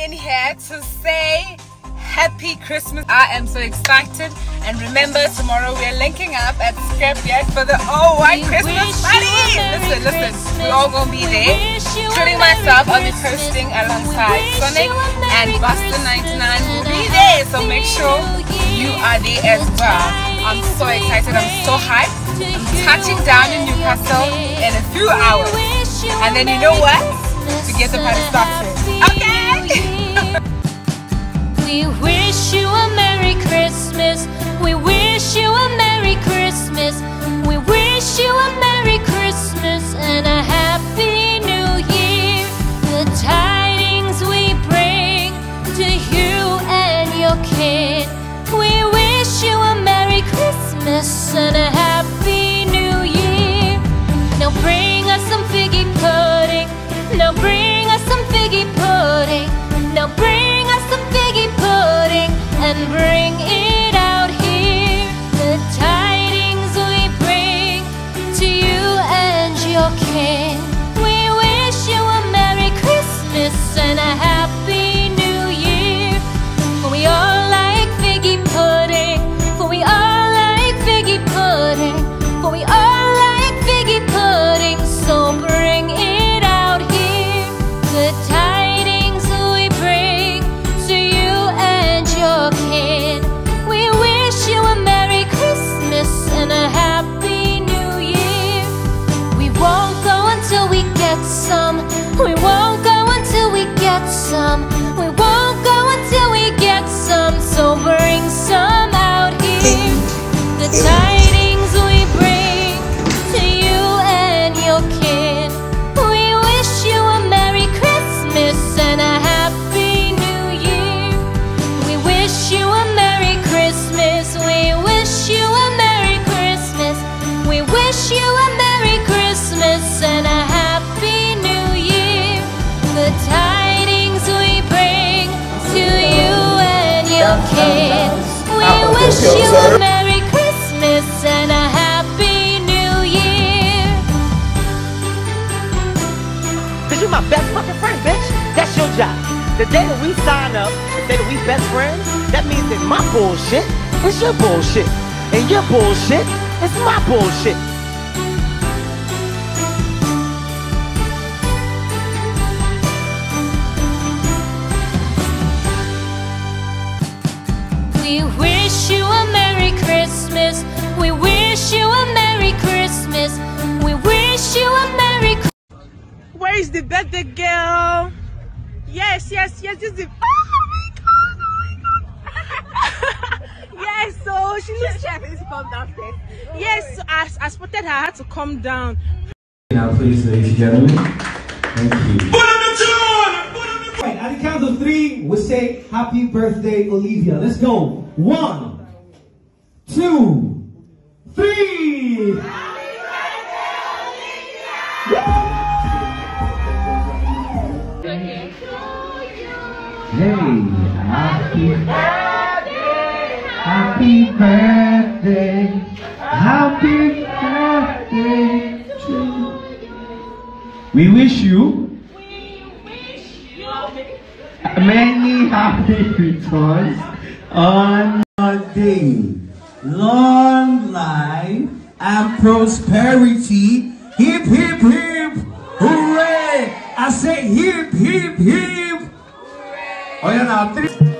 in here to say happy Christmas. I am so excited. And remember, tomorrow we're linking up at Scrapyard for the Oh White Christmas party. Listen, listen, we're all gonna be there. Including myself, I'll be posting alongside Sonic and Buster99 will be there. So make sure you are there as well. I'm so excited, I'm so hyped. I'm touching down in Newcastle in a few hours. And then you know what? To get the party started. We wish you a Merry Christmas. We wish you a Merry Christmas. We wish you a Merry Christmas and a Happy New Year. The tidings we bring to you and your kin. We wish you a Merry Christmas and a Happy New Year. Now bring us some figgy pudding. Now bring us some figgy pudding. Now bring and bring it my best fucking friend, bitch. That's your job. The day that we sign up, the day that we best friends, that means that my bullshit is your bullshit. And your bullshit is my bullshit. Is the birthday girl? Yes, yes, yes. This is the. Oh my god! Oh my god! yes, so she looks. Chef is come downstairs. Yes, so I, I spotted her. I had to come down. Now, please, ladies and gentlemen. Thank you. Right, at the count of three, we'll say happy birthday, Olivia. Let's go. One, two, three. Hey, happy birthday, happy birthday, happy birthday to you. We wish you many happy returns on your day. Long life and prosperity. Hip, hip, hip. Hooray! I say hip, hip, hip. Oh, yeah, now three.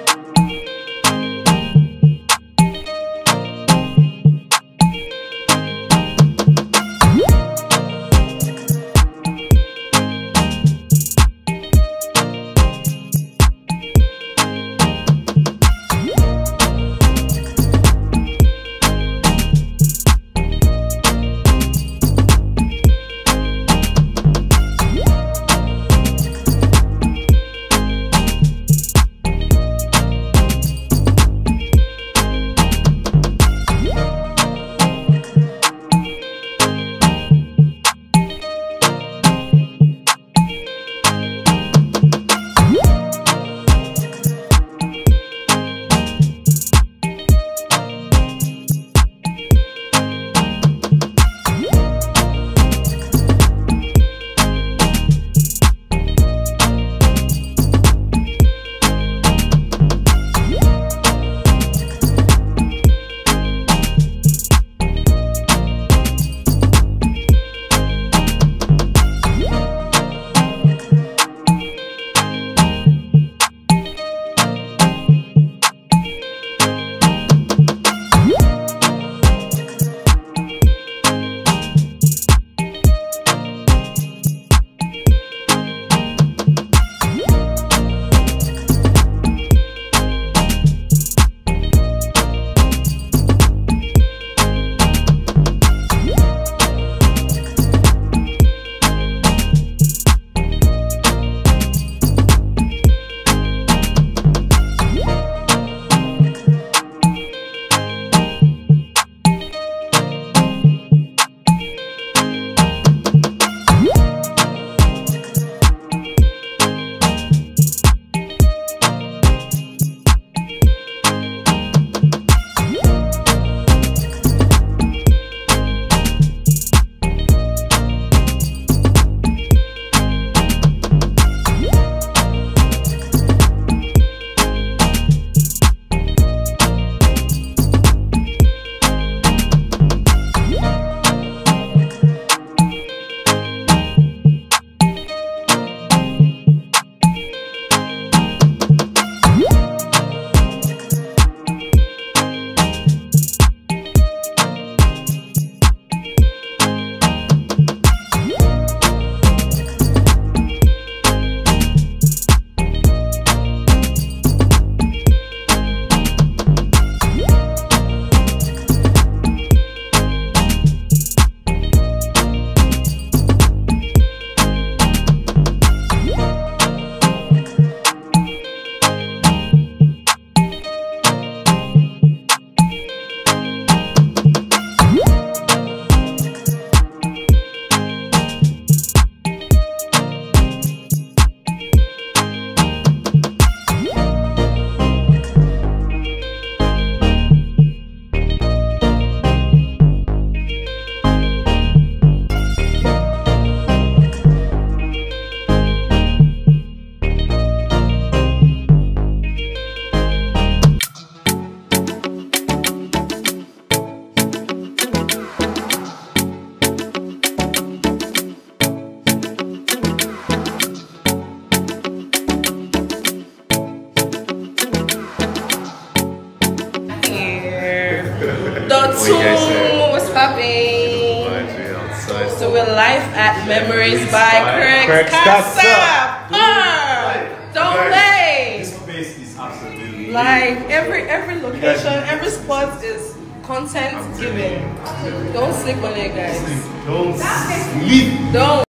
Life at Memories by Craig Craig Casa. Casa. Don't lay. This place is absolutely Like every every location, every spot is content giving. Don't sleep on it, guys. Don't sleep. Don't.